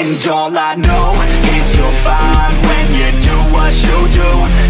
And all I know is you'll find when you do what you do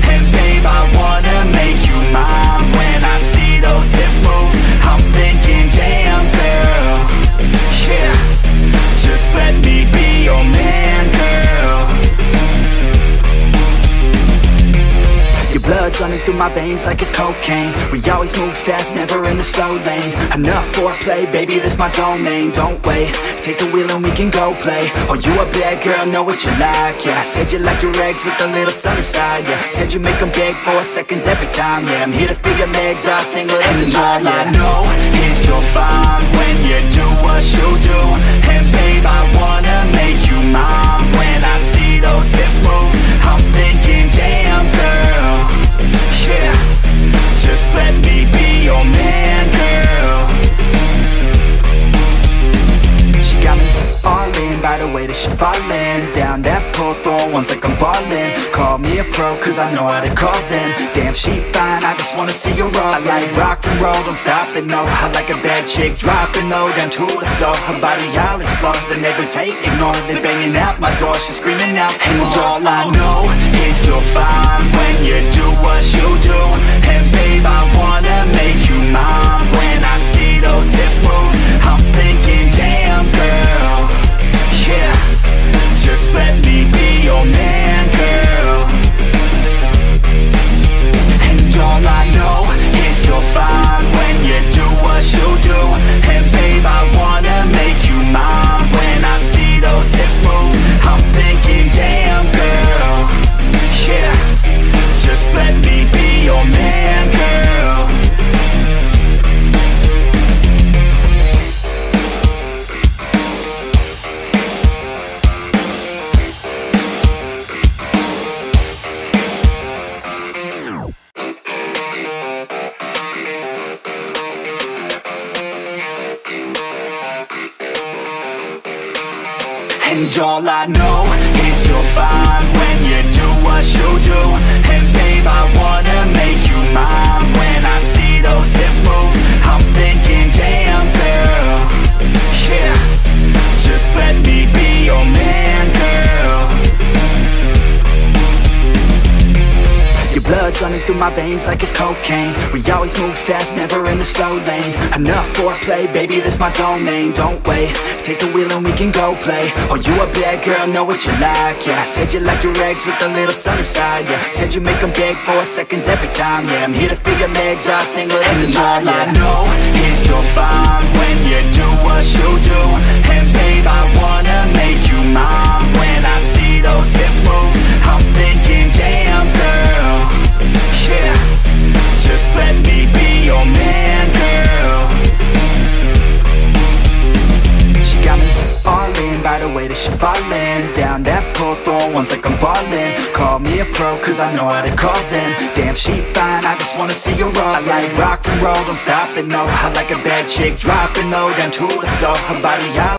blood's running through my veins like it's cocaine. We always move fast, never in the slow lane. Enough foreplay, baby, this my domain. Don't wait, take the wheel and we can go play. Oh, you a bad girl, know what you like, yeah. Said you like your eggs with a little sunny side, yeah. Said you make them beg for seconds every time, yeah. I'm here to your legs all tingle in the night, yeah. I know is you'll find when you do what you do. And babe, I wanna make you mine by the way that she fallin' Down that pole, throwing ones like I'm ballin' Call me a pro, cause I know how to call them. Damn, she fine, I just wanna see her roll I like rock and roll, don't stop it, no I like a bad chick, dropping low. Down to the floor Her body, I'll explore, the neighbors hate, ignore They banging at my door, she's screaming out And all I know is you'll find And all I know is you'll find When you do what you do. And babe, I wanna blood's running through my veins like it's cocaine. We always move fast, never in the slow lane. Enough foreplay, baby, this my domain. Don't wait, take the wheel and we can go play. Oh, you a bad girl, know what you like, yeah. Said you like your eggs with a little sunny side, yeah. Said you make them beg for seconds every time, yeah. I'm here to your legs all tingle in the night, yeah. I know is you'll find When you do what you do by the way fallin' Down that pole, throwing ones like I'm ballin' Call me a pro, cause I know how to call them. Damn, she fine, I just wanna see her roll I like rock and roll, don't stop it, no I like a bad chick, dropping low down to the floor. Her body, I